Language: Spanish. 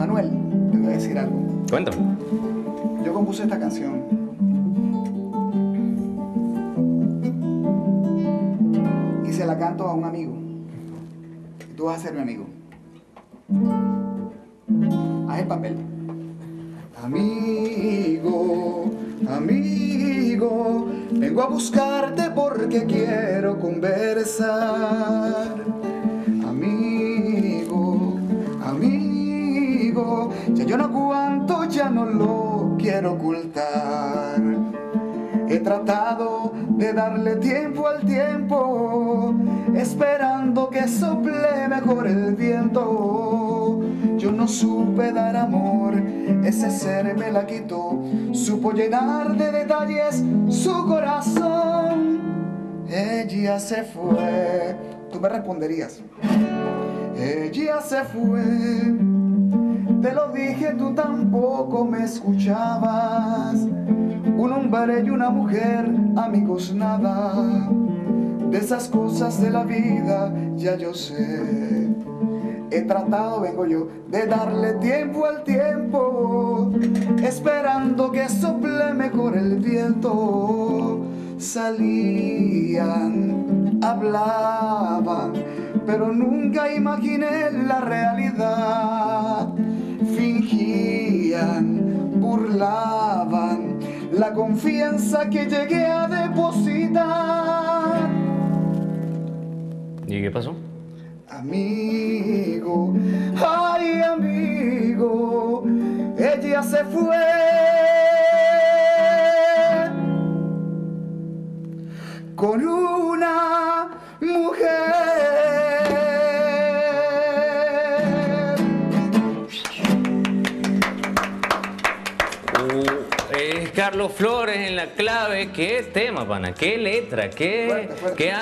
Manuel, te voy a decir algo. Cuéntame. Yo compuse esta canción. Y se la canto a un amigo. Y tú vas a ser mi amigo. Haz el papel. Amigo, amigo, vengo a buscarte porque quiero conversar. Ya yo no aguanto, ya no lo quiero ocultar. He tratado de darle tiempo al tiempo, esperando que sople mejor el viento. Yo no supe dar amor, ese ser me la quitó. Supo llenar de detalles su corazón. Ella se fue. Tú me responderías. Ella se fue. Tú tampoco me escuchabas. Un hombre y una mujer, amigos nada. De esas cosas de la vida ya yo sé. He tratado, vengo yo, de darle tiempo al tiempo, esperando que sople mejor el viento. Salían, hablaban, pero nunca imaginé la realidad. La confianza que llegué a depositar. ¿Y qué pasó? Amigo, ay amigo, ella se fue. Con una mujer. Es Carlos Flores en la clave. ¿Qué tema, pana? ¿Qué letra? ¿Qué, Fuerte, fuerte. qué